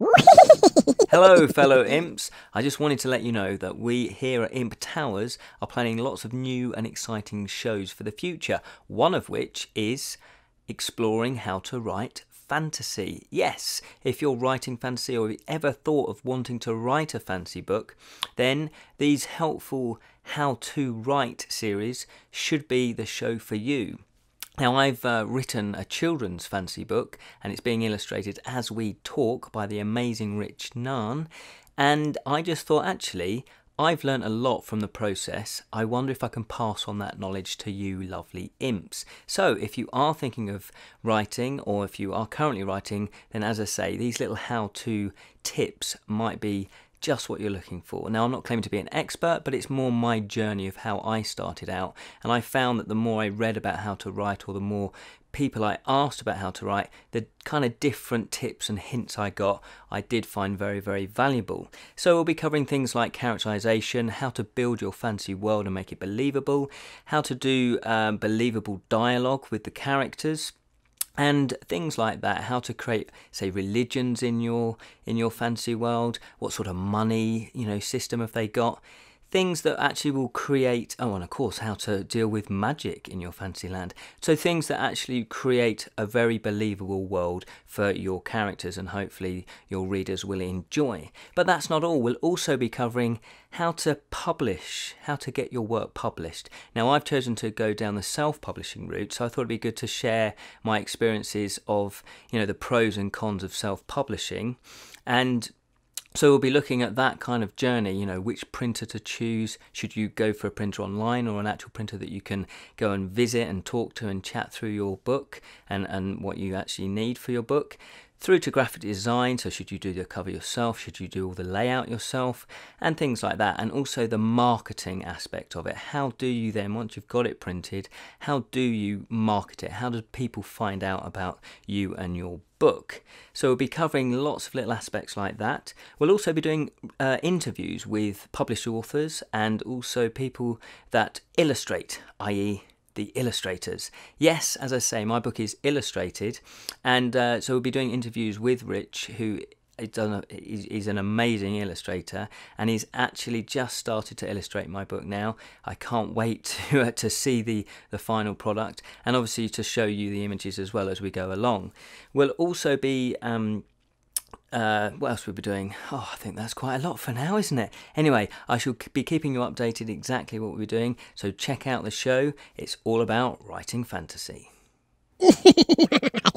Hello, fellow imps. I just wanted to let you know that we here at Imp Towers are planning lots of new and exciting shows for the future, one of which is exploring how to write fantasy. Yes, if you're writing fantasy or have ever thought of wanting to write a fantasy book, then these helpful how to write series should be the show for you. Now, I've uh, written a children's fantasy book and it's being illustrated as we talk by the amazing Rich Nairn. And I just thought, actually, I've learnt a lot from the process. I wonder if I can pass on that knowledge to you lovely imps. So, if you are thinking of writing or if you are currently writing, then as I say, these little how to tips might be just what you're looking for. Now, I'm not claiming to be an expert, but it's more my journey of how I started out. And I found that the more I read about how to write, or the more people I asked about how to write, the kind of different tips and hints I got, I did find very, very valuable. So, we'll be covering things like characterization, how to build your fantasy world and make it believable, how to do um, believable dialogue with the characters and things like that how to create say religions in your in your fantasy world what sort of money you know system have they got things that actually will create oh and of course how to deal with magic in your fantasy land. So things that actually create a very believable world for your characters and hopefully your readers will enjoy. But that's not all. We'll also be covering how to publish how to get your work published. Now i've chosen to go down the self-publishing route so i thought it'd be good to share my experiences of you know the pros and cons of self-publishing. And so we'll be looking at that kind of journey, you know, which printer to choose. Should you go for a printer online or an actual printer that you can go and visit and talk to and chat through your book and, and what you actually need for your book? through to graphic design. So, should you do the cover yourself? Should you do all the layout yourself? And things like that. And also the marketing aspect of it. How do you then, once you've got it printed, how do you market it? How do people find out about you and your book. So we'll be covering lots of little aspects like that. We'll also be doing uh, interviews with published authors and also people that illustrate, i.e., the illustrators. Yes, as I say, my book is illustrated, and uh, so we'll be doing interviews with Rich, who is an amazing illustrator, and he's actually just started to illustrate my book now. I can't wait to uh, to see the the final product, and obviously to show you the images as well as we go along. We'll also be um, uh, what else we'll be doing? Oh, I think that's quite a lot for now, isn't it? Anyway, I shall be keeping you updated exactly what we're doing, so check out the show. It's all about writing fantasy.